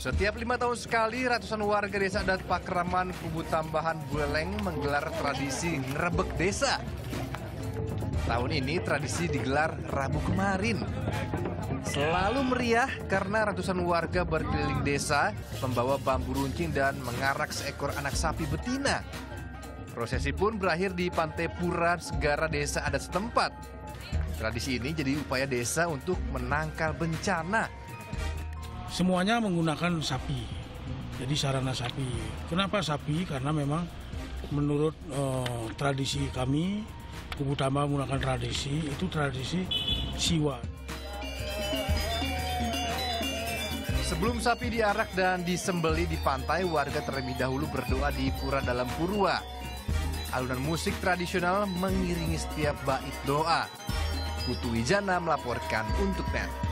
Setiap lima tahun sekali, ratusan warga desa adat Pakraman Kubu Tambahan Buleleng menggelar tradisi ngerebek desa. Tahun ini tradisi digelar Rabu kemarin. Selalu meriah karena ratusan warga berkeliling desa membawa bambu runcing dan mengarak seekor anak sapi betina. Prosesi pun berakhir di Pantai Pura Segara Desa adat setempat. Tradisi ini jadi upaya desa untuk menangkal bencana. Semuanya menggunakan sapi, jadi sarana sapi. Kenapa sapi? Karena memang menurut eh, tradisi kami, Kubu menggunakan tradisi, itu tradisi siwa. Sebelum sapi diarak dan disembeli di pantai, warga terlebih dahulu berdoa di pura dalam purwa. Alunan musik tradisional mengiringi setiap bait doa. Putu Wijana melaporkan untuk NET.